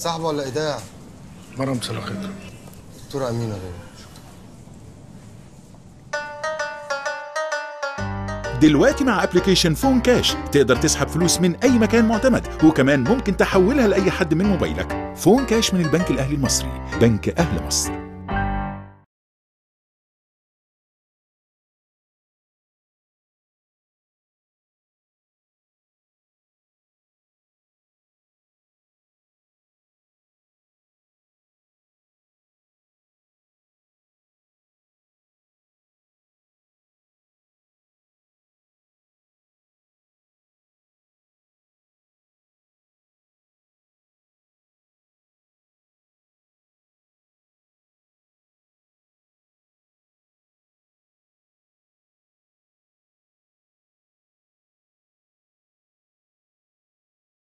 صاحبه ولا ايداع مرة مساء الخير دكتورة امينه غير دلوقتي مع application Phone Cash تقدر تسحب فلوس من أي مكان معتمد وكمان ممكن تحولها لأي حد من موبايلك. Phone Cash من البنك الأهلي المصري بنك أهل مصر.